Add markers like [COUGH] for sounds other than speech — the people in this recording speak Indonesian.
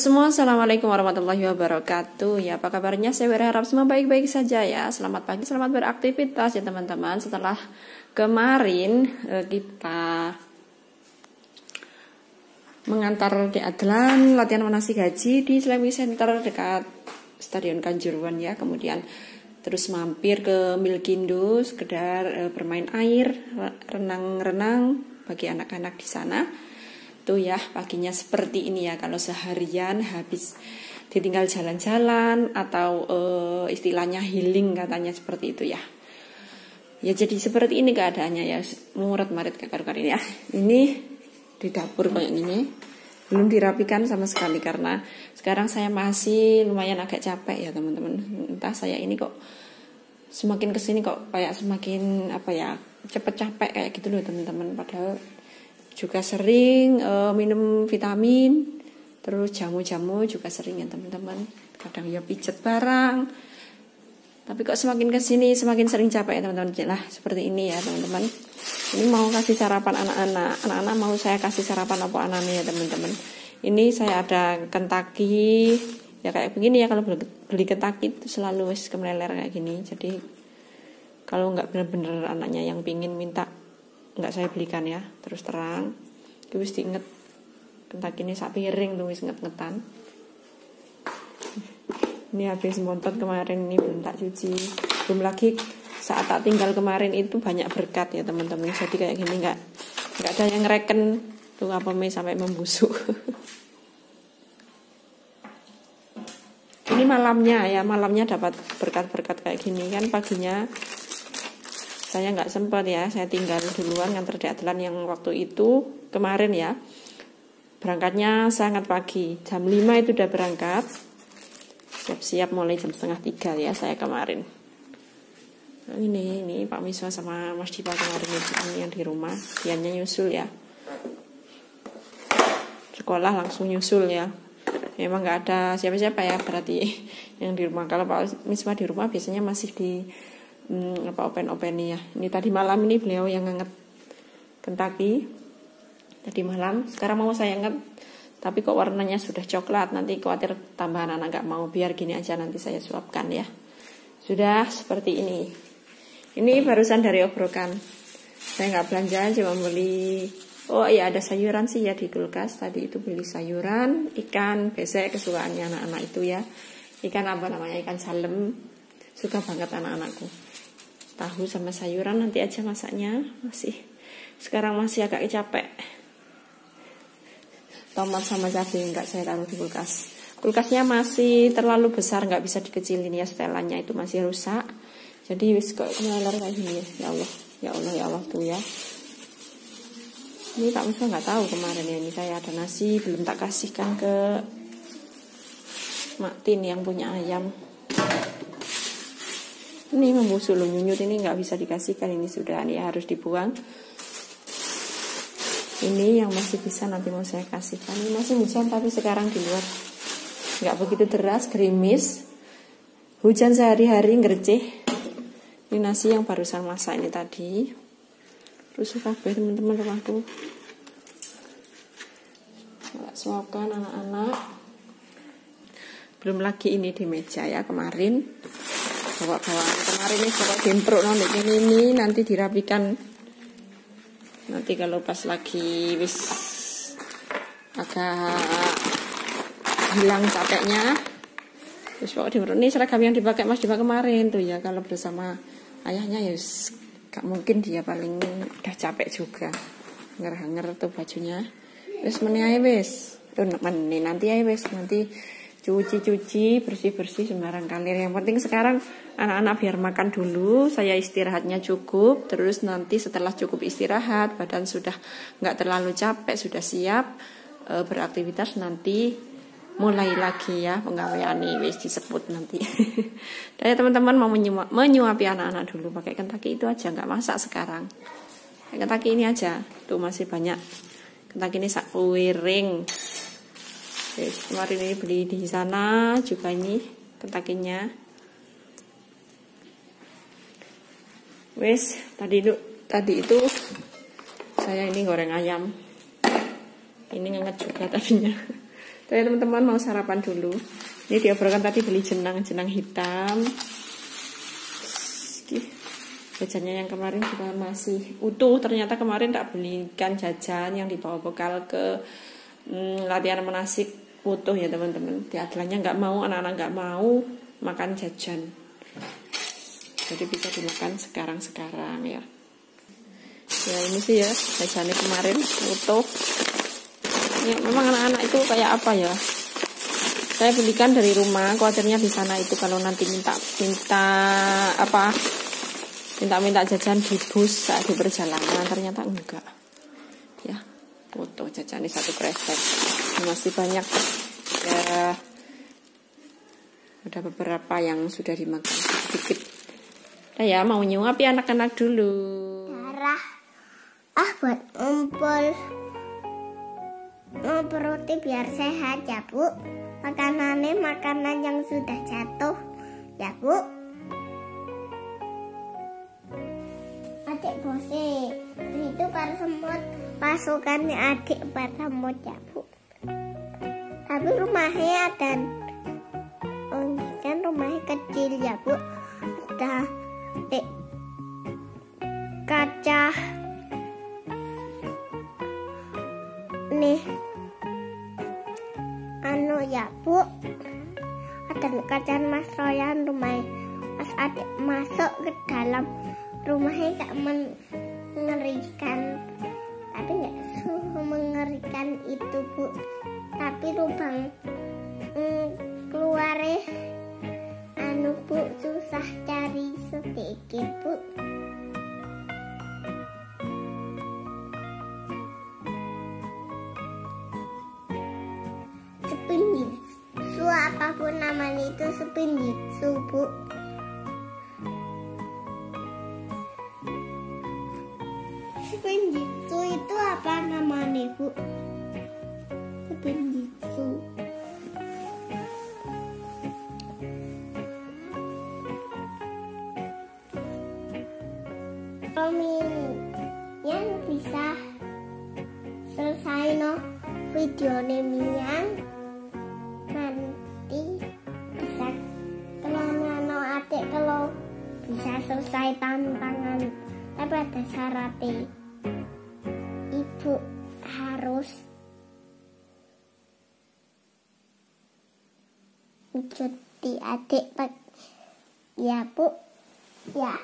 Semua, Assalamualaikum warahmatullahi wabarakatuh. Ya, apa kabarnya? Saya berharap semua baik-baik saja ya. Selamat pagi, selamat beraktivitas ya teman-teman. Setelah kemarin eh, kita mengantar di Adlan latihan manasik haji di Slammy Center dekat Stadion Kanjuruan ya. Kemudian terus mampir ke Milkindo sekedar eh, bermain air, renang-renang bagi anak-anak di sana itu ya paginya seperti ini ya. Kalau seharian habis ditinggal jalan-jalan atau uh, istilahnya healing katanya seperti itu ya. Ya jadi seperti ini keadaannya ya. Murat marit kakar ini ya. Ini di dapur kayak gini. Belum dirapikan sama sekali karena sekarang saya masih lumayan agak capek ya teman-teman. Entah saya ini kok semakin ke sini kok kayak semakin apa ya cepet capek kayak gitu loh teman-teman. Padahal juga sering uh, minum vitamin. Terus jamu-jamu juga sering ya teman-teman. Kadang ya pijet barang. Tapi kok semakin ke sini semakin sering capek ya teman-teman. Lah seperti ini ya teman-teman. Ini mau kasih sarapan anak-anak. Anak-anak mau saya kasih sarapan apa anaknya ya teman-teman. Ini saya ada kentaki ya kayak begini ya. Kalau beli kentaki itu selalu kemeleler kayak gini. Jadi kalau nggak bener-bener anaknya yang pingin minta nggak saya belikan ya terus terang. Wis diinget kentak ini sak piring tuh wis nget-ngetan. Ini habis montot kemarin ini belum tak cuci. Belum lagi saat tak tinggal kemarin itu banyak berkat ya teman-teman. Jadi kayak gini nggak nggak ada yang ngereken tuh apa mie sampai membusuk. [LAUGHS] Ini malamnya ya malamnya dapat berkat-berkat kayak gini. Kan paginya saya nggak sempat ya. Saya tinggal duluan nganter di Adlan yang waktu itu kemarin ya. Berangkatnya sangat pagi. Jam 5 itu udah berangkat. Siap-siap mulai jam setengah tiga ya saya kemarin. Nah, ini ini Pak Miswa sama Mas Dipa kemarin ini yang di rumah. Dianya nyusul ya. Sekolah langsung nyusul ya. Memang nggak ada siapa-siapa ya berarti [LAUGHS] yang di rumah. Kalau Pak Miswa di rumah biasanya masih di hmm, apa open ya. Ini tadi malam ini beliau yang nganget. Kentucky. Tadi malam. Sekarang mau saya nget tapi kok warnanya sudah coklat nanti khawatir tambahan anak nggak mau. Biar gini aja nanti saya suapkan ya. Sudah seperti ini. Ini barusan dari obrokan. Saya nggak belanja cuma beli. Oh iya ada sayuran sih ya di kulkas. Tadi itu beli sayuran ikan besek kesukaannya anak-anak itu ya. Ikan apa namanya? Ikan salem. Suka banget anak-anakku tahu sama sayuran nanti aja masaknya. Masih sekarang masih agak capek. Tomat sama cabai enggak saya taruh di kulkas. Kulkasnya masih terlalu besar nggak bisa dikecilin ya setelannya itu masih rusak. Jadi wis kok kemelar kayak gini ya ya Allah ya Allah ya Allah tuh ya. Ini tak bisa nggak tahu kemarin ya ini saya ada nasi belum tak kasihkan ke Maktin yang punya ayam ini membusuk nyunyut ini nggak bisa dikasihkan ini sudah ini harus dibuang. Ini yang masih bisa nanti mau saya kasihkan. Ini masih hujan tapi sekarang di luar. Nggak begitu deras gerimis. Hujan sehari-hari ngerceh ini nasi yang barusan masak ini tadi. Rusuh kabeh teman-teman rumahku. Nggak suapkan anak-anak. Belum lagi ini di meja ya kemarin bawa-bawa. Kemarin nih bawa demprok nanti ini, ini nanti dirapikan. Nanti kalau pas lagi wis agak hilang capeknya terus pokoknya demprok ini seragam yang dipakai mas dipakai kemarin tuh ya kalau bersama ayahnya ya gak mungkin dia paling udah capek juga. Nger-nger tuh bajunya. Wis meni wis. Tuh nanti aja wis nanti cuci-cuci bersih-bersih sembarang kali yang penting sekarang anak-anak biar makan dulu saya istirahatnya cukup. Terus nanti setelah cukup istirahat badan sudah nggak terlalu capek sudah siap e, beraktivitas nanti mulai lagi ya penggawean nih wis disebut nanti. [LAUGHS] Dan teman-teman mau menyuapi anak-anak dulu pakai kentaki itu aja nggak masak sekarang. Kentaki ini aja tuh masih banyak. Kentaki ini sak wiring Kemarin ini beli di sana juga ini kentakinya. Wes, tadi itu tadi itu saya ini goreng ayam. Ini nganget juga tadinya. Tapi teman-teman mau sarapan dulu. Ini diobrolkan tadi beli jenang, jenang hitam. Jajannya yang kemarin juga masih utuh. Ternyata kemarin tak belikan jajan yang dibawa bekal ke hmm, latihan menasik utuh ya teman-teman. Diadlannya nggak mau, anak-anak nggak mau makan jajan. Jadi bisa dimakan sekarang-sekarang ya. Ya ini sih ya jajannya kemarin utuh. Ya, memang anak-anak itu kayak apa ya? Saya belikan dari rumah, khawatirnya di sana itu kalau nanti minta minta apa minta-minta jajan di bus saat di perjalanan ternyata enggak ya foto jajan di satu kresek. Masih banyak. Ya ada beberapa yang sudah dimakan sedikit. Nah ya mau nyuapi anak-anak dulu. Darah. Ah buat ngumpul. Mau roti biar sehat ya bu. Makanannya makanan yang sudah jatuh ya bu. Adik bose itu para semut. Pasukannya adik para semut ya bu. Tapi rumahnya ada oh, kan rumahnya kecil ya bu. Ada eh, kaca nih. Anu ya bu. Ada kaca mas royan rumah mas adik masuk ke dalam rumahnya gak mengerikan. Tapi nggak mengerikan itu bu. Tapi lubang mm, keluar anu bu susah cari sedikit bu. Su apa pun namanya itu su bu Sepinjitsu itu apa namanya bu? Sepinjitsu. yang bisa selesai no video Mian nanti bisa kalau nano adik kalau bisa selesai tantangan tapi ada syaratnya ibu harus cuti adik ya bu. Ya